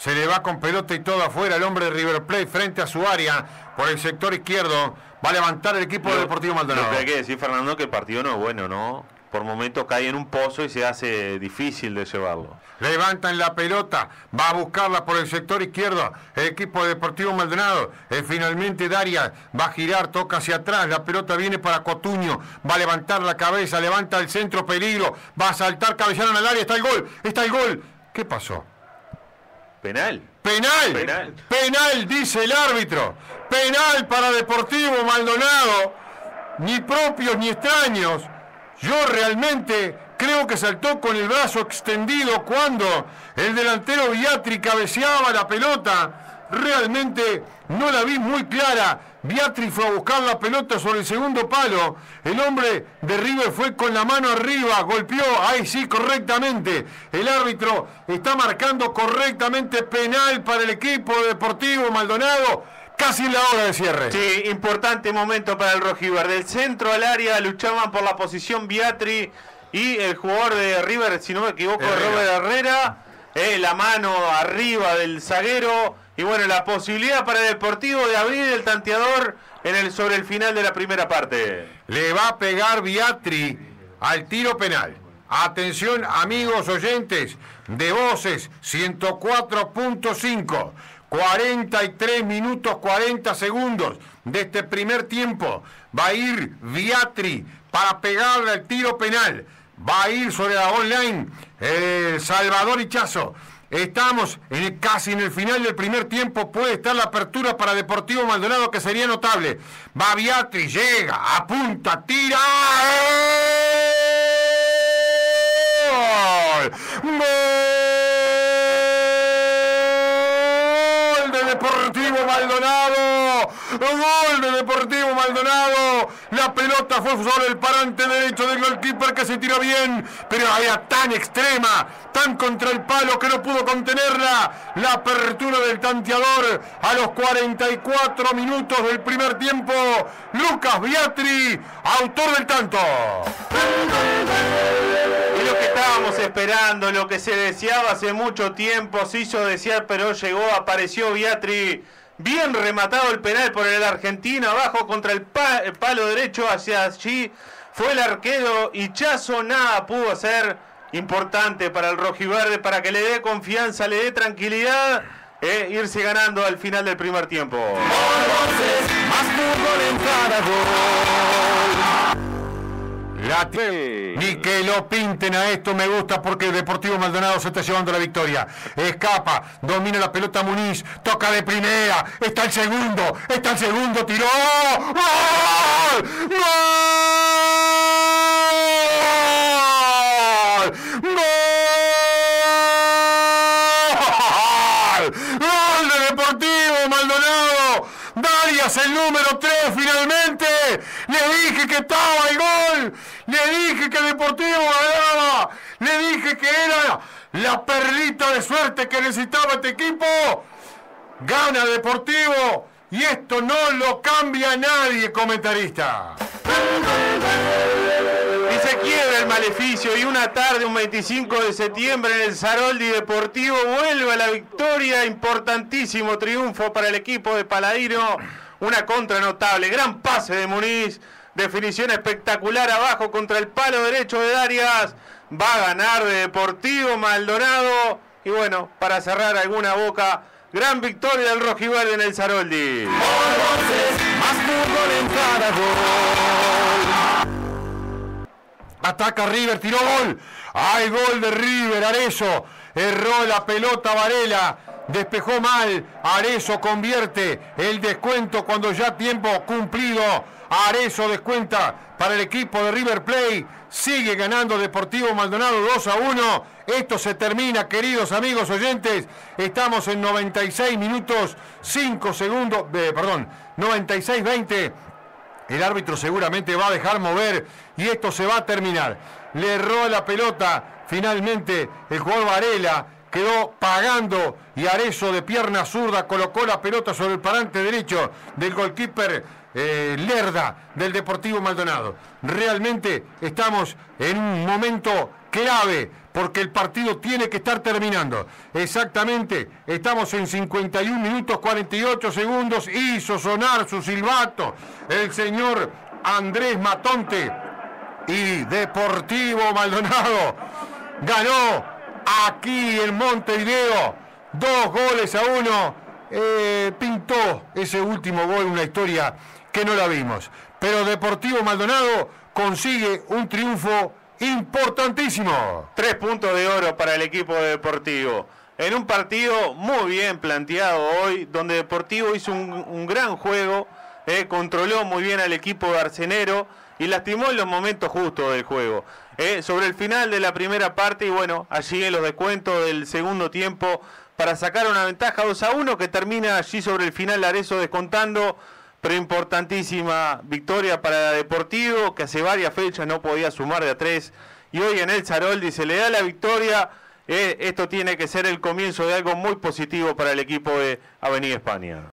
Se le va con pelota y todo afuera el hombre de River Plate frente a su área por el sector izquierdo. Va a levantar el equipo de Deportivo Maldonado. Lo que hay que decir, Fernando, que el partido no es bueno, ¿no? Por momentos cae en un pozo y se hace difícil de llevarlo. Levantan la pelota, va a buscarla por el sector izquierdo. El equipo de Deportivo Maldonado. Eh, finalmente Daria va a girar, toca hacia atrás. La pelota viene para Cotuño. Va a levantar la cabeza, levanta el centro, peligro. Va a saltar, cabezaron al área. Está el gol, está el gol. ¿Qué pasó? Penal. Penal. Penal. Penal, dice el árbitro. Penal para Deportivo Maldonado. Ni propios ni extraños. Yo realmente creo que saltó con el brazo extendido cuando el delantero Viatri cabeceaba la pelota. Realmente no la vi muy clara. Beatriz fue a buscar la pelota sobre el segundo palo. El hombre de River fue con la mano arriba, golpeó, ahí sí, correctamente. El árbitro está marcando correctamente penal para el equipo deportivo Maldonado. Casi la hora de cierre. Sí, importante momento para el Rojiver. Del centro al área luchaban por la posición Beatri y el jugador de River, si no me equivoco, Robert Herrera. Eh, la mano arriba del zaguero y bueno, la posibilidad para el Deportivo de abrir el tanteador en el, sobre el final de la primera parte. Le va a pegar Viatri al tiro penal. Atención amigos oyentes de Voces 104.5. 43 minutos 40 segundos de este primer tiempo. Va a ir Viatri para pegarle al tiro penal. Va a ir sobre la online el Salvador Hichazo. Estamos casi en el final del primer tiempo. Puede estar la apertura para Deportivo Maldonado, que sería notable. Va llega, apunta, tira. ¡Gol de Deportivo Maldonado! ¡Gol de Deportivo Maldonado! La pelota fue sobre el parante derecho del goalkeeper que se tiró bien, pero era tan extrema, tan contra el palo que no pudo contenerla. La apertura del tanteador a los 44 minutos del primer tiempo. Lucas Beatri, autor del tanto. Y lo que estábamos esperando, lo que se deseaba hace mucho tiempo, se hizo desear, pero llegó, apareció Beatri. Bien rematado el penal por el argentino, abajo contra el, palo derecho hacia allí. Fue el arquero y Chazo nada pudo hacer importante para el rojiverde, para que le dé confianza, le dé tranquilidad. e irse ganando al final del primer tiempo. Ni que lo pinten a esto me gusta porque el Deportivo Maldonado se está llevando la victoria. Escapa, domina la pelota Muniz, toca de primera, está el segundo, está el segundo, tiró. ¡Gol! ¡Gol! ¡Gol! ¡Gol! El número 3 finalmente. Le dije que estaba el gol. Le dije que Deportivo ganaba. Le dije que era la perlita de suerte que necesitaba este equipo. Gana Deportivo. Y esto no lo cambia nadie, comentarista. Maleficio y una tarde, un 25 de septiembre en el Saroldi Deportivo vuelve a la victoria, importantísimo triunfo para el equipo de Paladino, una contra notable, gran pase de Muniz, definición espectacular abajo contra el palo derecho de Darias, va a ganar de Deportivo Maldonado y bueno, para cerrar alguna boca, gran victoria del Rojiverde en el Saroldi. Más fútbol en cada gol. Ataca River, tiró gol. Hay gol de River, Arezo. Erró la pelota Varela. Despejó mal. Arezo convierte el descuento cuando ya tiempo cumplido. Arezo descuenta para el equipo de River Play. Sigue ganando Deportivo Maldonado 2 a 1. Esto se termina, queridos amigos oyentes. Estamos en 96 minutos 5 segundos. Eh, perdón, 96-20. El árbitro seguramente va a dejar mover y esto se va a terminar. Le erró la pelota. Finalmente el jugador Varela quedó pagando y Arezo de pierna zurda colocó la pelota sobre el parante derecho del goalkeeper eh, Lerda del Deportivo Maldonado. Realmente estamos en un momento clave, porque el partido tiene que estar terminando. Exactamente, estamos en 51 minutos 48 segundos, hizo sonar su silbato el señor Andrés Matonte y Deportivo Maldonado ganó aquí en Montevideo dos goles a uno. Eh, pintó ese último gol una historia que no la vimos. Pero Deportivo Maldonado consigue un triunfo importantísimo. Tres puntos de oro para el equipo de Deportivo. En un partido muy bien planteado hoy, donde Deportivo hizo un, gran juego, eh, controló muy bien al equipo de Arcenero y lastimó en los momentos justos del juego. Eh, sobre el final de la primera parte y bueno, allí en los descuentos del segundo tiempo para sacar una ventaja 2 a 1 que termina allí sobre el final Larezo descontando pero importantísima victoria para Deportivo, que hace varias fechas no podía sumar de a tres, y hoy en el Zaroldi se le da la victoria. Eh, esto tiene que ser el comienzo de algo muy positivo para el equipo de Avenida España.